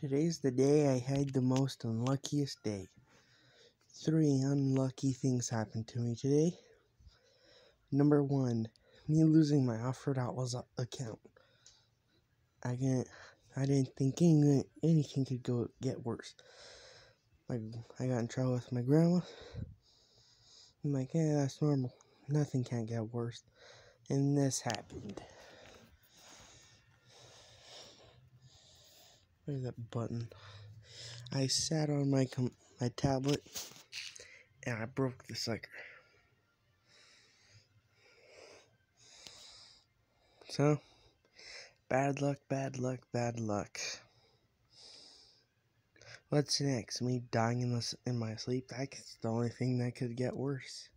Today's the day I had the most unluckiest day. Three unlucky things happened to me today. Number one, me losing my Alfred Outlaws account. I didn't, I didn't think anything, anything could go get worse. Like I got in trouble with my grandma. I'm like, yeah, that's normal. Nothing can't get worse. And this happened. Where's that button? I sat on my my tablet and I broke the sucker. So, bad luck, bad luck, bad luck. What's next? Me dying in, the, in my sleep? That's the only thing that could get worse.